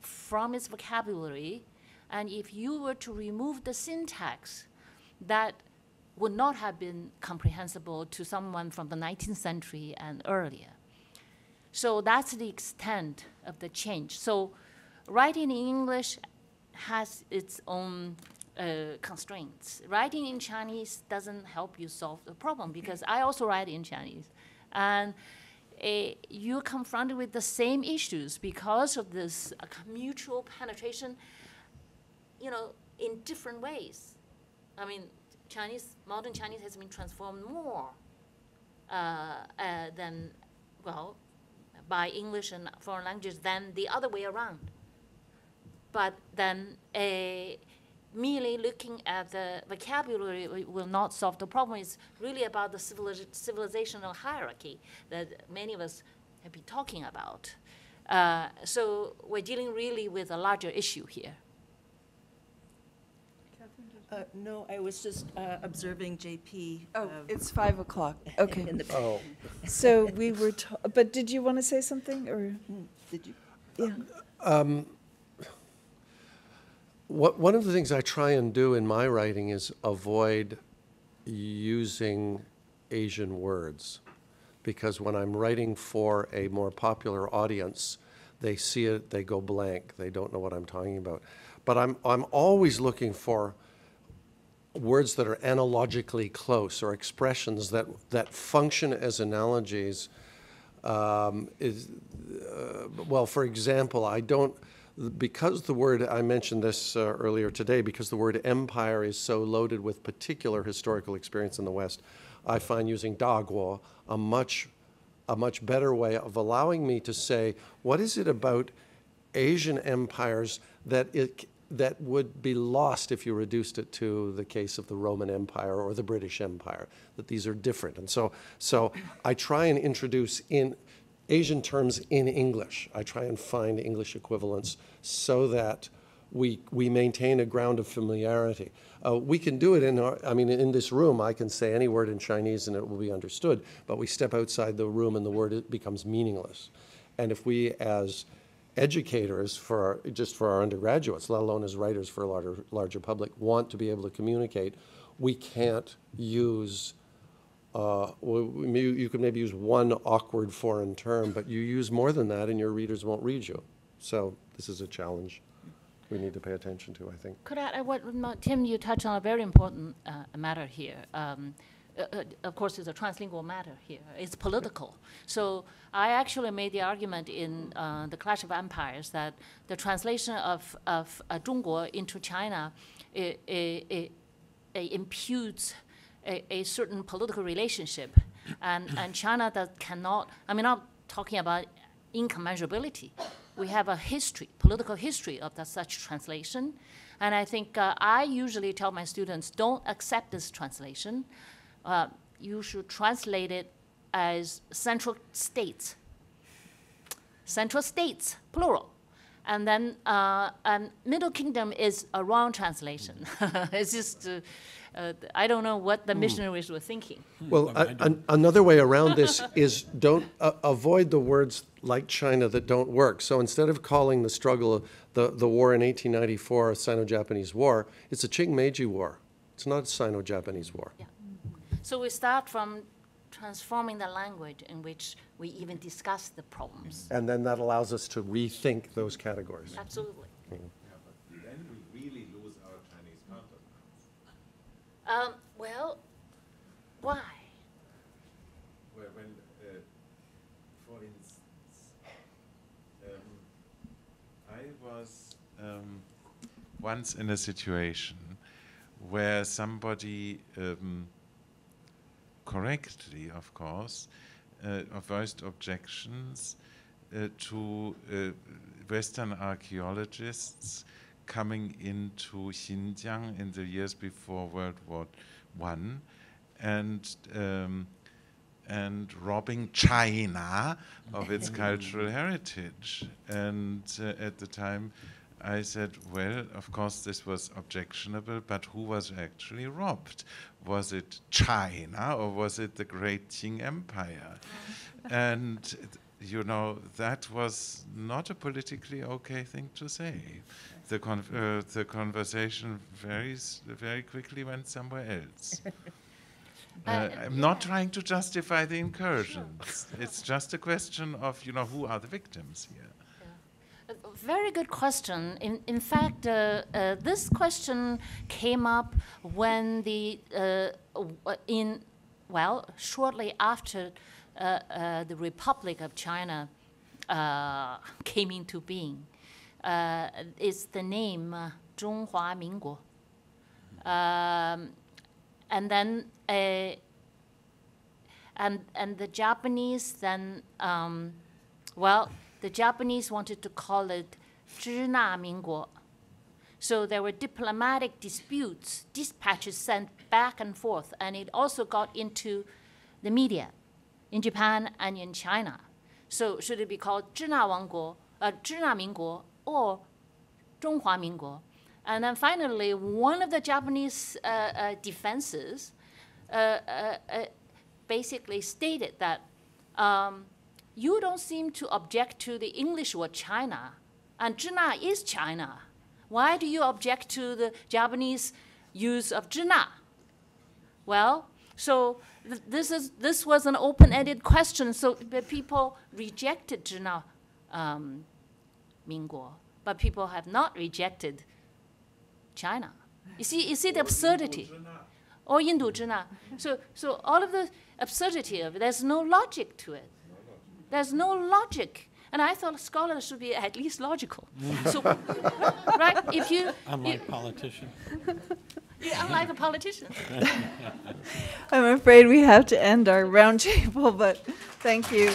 from its vocabulary, and if you were to remove the syntax that would not have been comprehensible to someone from the 19th century and earlier. So that's the extent of the change. So writing in English has its own uh, constraints. Writing in Chinese doesn't help you solve the problem because I also write in Chinese. And uh, you're confronted with the same issues because of this uh, mutual penetration, you know, in different ways. I mean, Chinese, modern Chinese has been transformed more uh, uh, than, well, by English and foreign languages than the other way around. But then uh, merely looking at the vocabulary will not solve the problem. It's really about the civiliz- civilizational hierarchy that many of us have been talking about. Uh, so we're dealing really with a larger issue here. Uh, No, I was just uh, observing JP. Oh, uh, it's five o'clock. Okay. in the- Oh, So we were, ta- but did you want to say something, or, Did you? yeah? What, one of the things I try and do in my writing is avoid using Asian words. Because when I'm writing for a more popular audience, they see it, they go blank, they don't know what I'm talking about. But I'm, I'm always looking for words that are analogically close or expressions that, that function as analogies. Um, is, uh, well, for example, I don't, because the word, I mentioned this uh, earlier today, because the word empire is so loaded with particular historical experience in the West, I find using Daguo a much, a much better way of allowing me to say, what is it about Asian empires that it, that would be lost if you reduced it to the case of the Roman Empire or the British Empire, that these are different. And so, so I try and introduce in Asian terms in English. I try and find English equivalents so that we, we maintain a ground of familiarity. Uh, we can do it in our, I mean, in this room, I can say any word in Chinese and it will be understood, but we step outside the room and the word becomes meaningless. And if we, as educators for our, just for our undergraduates, let alone as writers for a larger, larger public, want to be able to communicate, we can't use uh, well, you could maybe use one awkward foreign term, but you use more than that and your readers won't read you. So this is a challenge we need to pay attention to, I think. Could I, what, Tim, you touched on a very important uh, matter here. Um, uh, uh, of course, it's a translingual matter here. It's political. So I actually made the argument in uh, the Clash of Empires that the translation of of uh, into China it, it, it, it imputes a, a certain political relationship, and and China that cannot. I mean, I'm talking about incommensurability. We have a history, political history of that such translation, and I think uh, I usually tell my students, don't accept this translation. Uh, you should translate it as central states. Central states, plural. And then uh, um, Middle Kingdom is a wrong translation. <laughs> it's just, uh, uh, I don't know what the missionaries were thinking. Well, a- an- another way around this <laughs> is don't, uh, avoid the words like China that don't work. So instead of calling the struggle, the, the war in 1894 a Sino-Japanese war, it's a Qing-Meiji war. It's not a Sino-Japanese war. So we start from transforming the language in which we even discuss the problems. And then that allows us to rethink those categories. Absolutely. Then we really lose our Chinese counterparts. Um, well, why? Where when, uh, for instance, um, I was um, once in a situation where somebody um, correctly, of course, uh, voiced objections uh, to uh, Western archaeologists coming into Xinjiang in the years before World War One, and um, and robbing China of its <laughs> cultural heritage. And uh, at the time, I said, well, of course, this was objectionable, but who was actually robbed? Was it China or was it the Great Qing Empire? <laughs> and, you know, that was not a politically okay thing to say. The, con- uh, the conversation very, very quickly went somewhere else. <laughs> Uh, I'm not trying to justify the incursions. It's just a question of, you know, who are the victims here? very good question. In, in fact, uh, uh, this question came up when the, uh, in, well, shortly after uh, uh, the Republic of China uh, came into being. it's the name Zhonghua Minguo. Um, and then, and, and the Japanese then, um, well, the Japanese wanted to call it Zhina Minguo. So there were diplomatic disputes, dispatches sent back and forth, and it also got into the media in Japan and in China. So should it be called Zhina Wangguo, uh, Mingguo, or Zhonghua Minguo? And then finally, one of the Japanese uh, uh, defenses uh, uh, uh, basically stated that um, you don't seem to object to the English word China, and China is China. Why do you object to the Japanese use of China? Well, so th this, is, this was an open-ended question, so the people rejected China um, Mingguo, but people have not rejected China. You see, you see the absurdity. Oh, or Indo China. So, so all of the absurdity of it, there's no logic to it. There's no logic. And I thought scholars should be at least logical. so, <laughs> right? If you, Unlike politicians. you unlike <laughs> a politician. <laughs> I'm afraid we have to end our roundtable, but thank you.